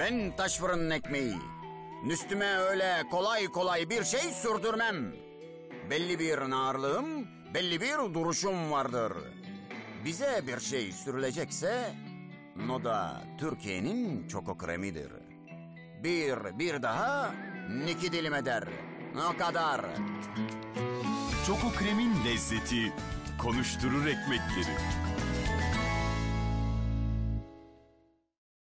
Ben taş fırının ekmeği. Üstüme öyle kolay kolay bir şey sürdürmem. Belli bir ağırlığım, belli bir duruşum vardır. Bize bir şey sürülecekse, o da Türkiye'nin çoko kremidir. Bir, bir daha, iki dilim eder. O kadar. Çoko kremin lezzeti konuşturur ekmekleri.